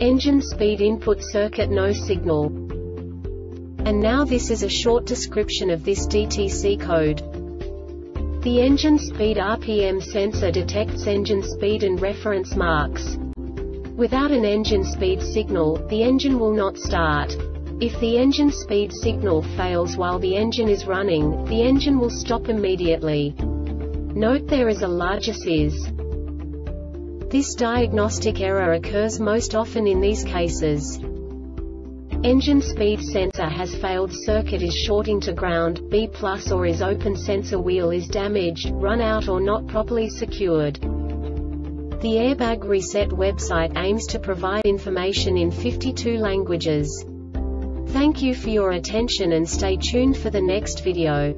Engine speed input circuit no signal. And now this is a short description of this DTC code. The engine speed RPM sensor detects engine speed and reference marks. Without an engine speed signal, the engine will not start. If the engine speed signal fails while the engine is running, the engine will stop immediately. Note there is a larger SIS. This diagnostic error occurs most often in these cases. Engine speed sensor has failed circuit is shorting to ground, B plus or is open sensor wheel is damaged, run out or not properly secured. The Airbag Reset website aims to provide information in 52 languages. Thank you for your attention and stay tuned for the next video.